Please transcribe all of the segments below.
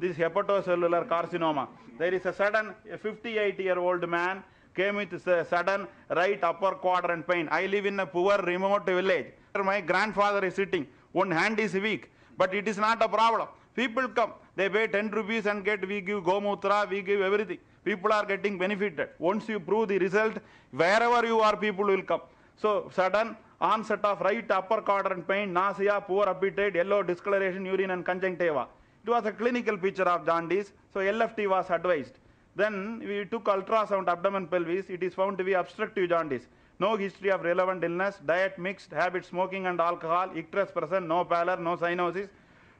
this hepatocellular carcinoma. There is a sudden 58 year old man came with a sudden right upper quadrant pain. I live in a poor remote village. My grandfather is sitting, one hand is weak, but it is not a problem. People come, they pay 10 rupees and get, we give gomutra, we give everything. People are getting benefited. Once you prove the result, wherever you are, people will come. So sudden onset of right upper quadrant pain, nausea, poor appetite, yellow discoloration, urine and conjunctiva. It was a clinical picture of jaundice, so LFT was advised. Then we took ultrasound abdomen pelvis, it is found to be obstructive jaundice. No history of relevant illness, diet mixed, habit smoking and alcohol, icterus present, no pallor, no cyanosis,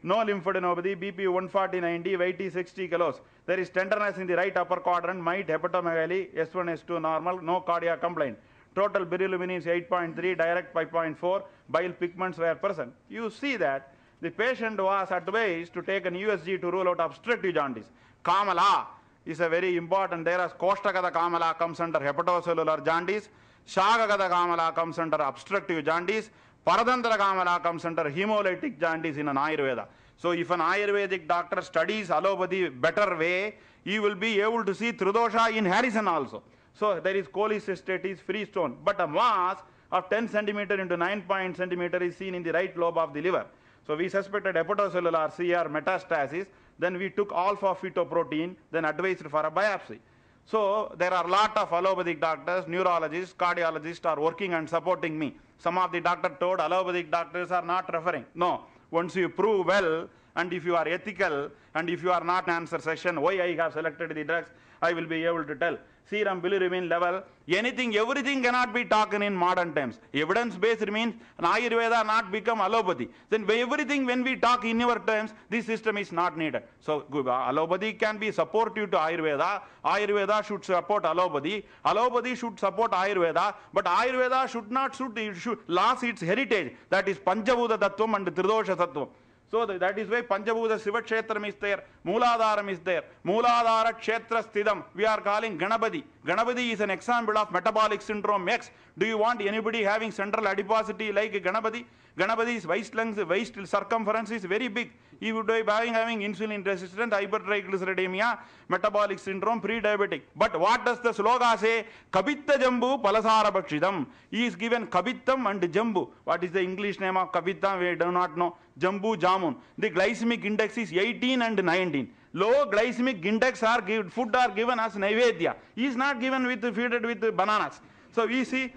no lymphadenopathy, BP 140 90, weight is 60 kilos. There is tenderness in the right upper quadrant, mite, hepatomegaly, S1, S2 normal, no cardiac complaint. Total bilirubin is 8.3, direct 5.4, bile pigments were present. You see that the patient was advised to take an USG to rule out obstructive jaundice. Kamala is a very important. There is Koshtakada Kamala comes under hepatocellular jaundice. Shagagada Kamala comes under obstructive jaundice. Paradantara Kamala comes under hemolytic jaundice in an Ayurveda. So if an Ayurvedic doctor studies allopathy better way, he will be able to see Tridosha in Harrison also. So there is cholecystitis, free stone. But a mass of 10 centimeter into 9 point centimeter is seen in the right lobe of the liver. So we suspected hepatocellular CR metastasis. Then we took alpha fetoprotein, then advised for a biopsy. So there are a lot of allopathic doctors, neurologists, cardiologists are working and supporting me. Some of the doctor told allopathic doctors are not referring. No, once you prove well and if you are ethical and if you are not answer section why I have selected the drugs, I will be able to tell. Serum bilirubin level, anything, everything cannot be talked in modern times. Evidence based means an Ayurveda not become allopathy. Then everything when we talk in your terms, this system is not needed. So uh, allopathy can be supportive to Ayurveda. Ayurveda should support allopathy. Allopathy should support Ayurveda. But Ayurveda should not it should lose its heritage. That is Panchabhuta Tattvam and Tridosha Tattvam. So that is why Panchabhuta Siva Kshetram is there, Mooladharam is there, Mooladhara Kshetra Stidam. We are calling Ganapati. Ganapati is an example of metabolic syndrome X. Do you want anybody having central adiposity like Ganapati? Ganapati's waist length, waist circumference is very big. He would be having, having insulin resistant, hypertriglyceridemia, metabolic syndrome, pre-diabetic. But what does the sloga say? Kabitta Jambu Palasara Bhakshidam. He is given Kabittam and Jambu. What is the English name of Kabittam? We do not know. Jambu Jamun. The glycemic index is 18 and 19. Low glycemic index are give, food are given as Naivedya. Is not given with feeded with bananas. So we see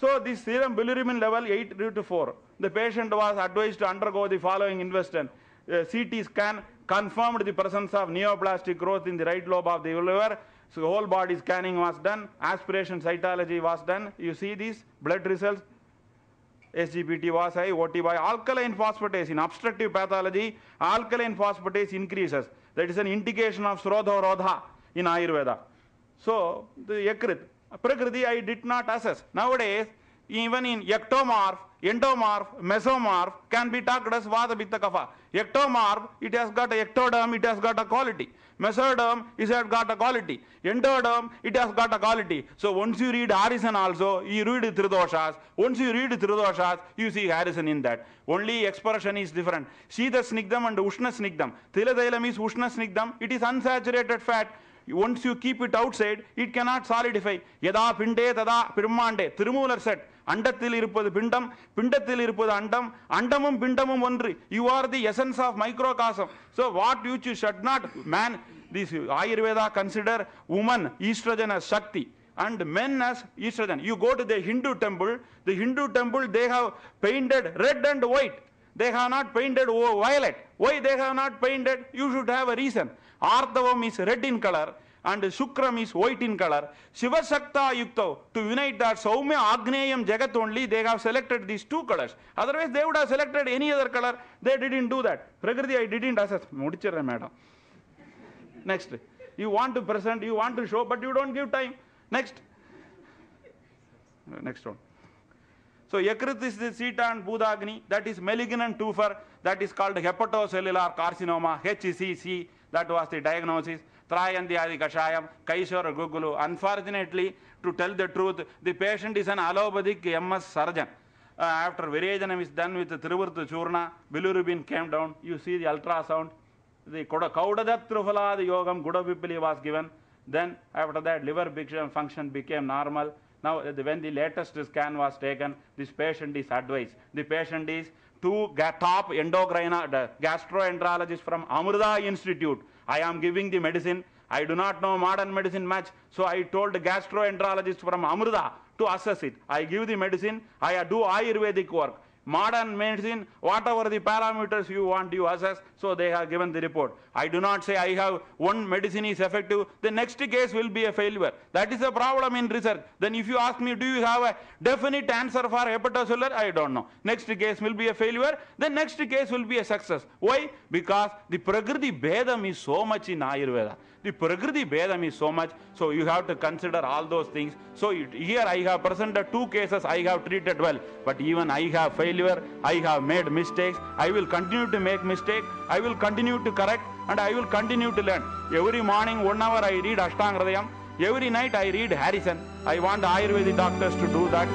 so this serum bilirubin level 8 to 4. The patient was advised to undergo the following. Uh, CT scan confirmed the presence of neoplastic growth in the right lobe of the liver. So whole body scanning was done. Aspiration cytology was done. You see these blood results. SGPT was high, OT by alkaline phosphatase. In obstructive pathology, alkaline phosphatase increases. That is an indication of Srodha Rodha in Ayurveda. So, the Yakrit, Prakriti I did not assess. Nowadays, even in ectomorph, endomorph, mesomorph can be talked as Vata Pitta Kapha. Ectomorph, it has got a ectoderm, it has got a quality. Mesoderm, it has got a quality. Endoderm, it has got a quality. So once you read Harrison also, you read Tridoshas. Once you read Tridoshas, you see Harrison in that. Only expression is different. Shida Snigdam and Ushna Snigdam. Thiladailam is Ushna Snigdam. It is unsaturated fat once you keep it outside it cannot solidify யதா பிண்டே ததா பிரம்மாண்டே Thirumoolar set அண்டத்தில் இருப்பது பிண்டம் பிண்டத்தில் இருப்பது அண்டம் அண்டமும் பிண்டமும் ஒன்று you are the essence of microcosm so what you should not man this ayurveda consider woman estrogen as shakti and men as estrogen you go to the hindu temple the hindu temple they have painted red and white they have not painted o- violet why they have not painted you should have a reason ardavam is red in color and Shukram is white in color. Shiva Sakta Yukta to unite that Saumya Agneyam Jagat only, they have selected these two colors. Otherwise, they would have selected any other color. They didn't do that. Prakriti, I didn't assess. Mudichara, madam. Next. You want to present, you want to show, but you don't give time. Next. Next one. So Yakrit is the Sita and Budagni, that is malignant tumor that is called hepatocellular carcinoma, HCC, that was the diagnosis. Trayandi Adi Kashayam, Kaishore Guggulu. Unfortunately, to tell the truth, the patient is an allopathic MS surgeon. Uh, after Virechanam is done with the Trivurtha Churna, bilirubin came down, you see the ultrasound, the Koda- Kaudadat Trufaladi Yogam Gudavipili was given. Then after that liver function became normal. Now uh, when the latest scan was taken, this patient is advised. The patient is two top endocrine gastroenterologist from Amrita Institute. I am giving the medicine. I do not know modern medicine much, so I told the gastroenterologist from Amrita to assess it. I give the medicine. I do Ayurvedic work modern medicine, whatever the parameters you want, you assess. So they have given the report. I do not say I have one medicine is effective. The next case will be a failure. That is a problem in research. Then if you ask me, do you have a definite answer for hepatocellular? I don't know. Next case will be a failure. The next case will be a success. Why? Because the Prakriti Bedam is so much in Ayurveda. The Prakriti Bedam is so much. So you have to consider all those things. So here I have presented two cases I have treated well. But even I have failure. I have made mistakes. I will continue to make mistakes. I will continue to correct and I will continue to learn. Every morning, one hour I read Ashtanga Hridayam. Every night I read Harrison. I want Ayurvedic doctors to do that.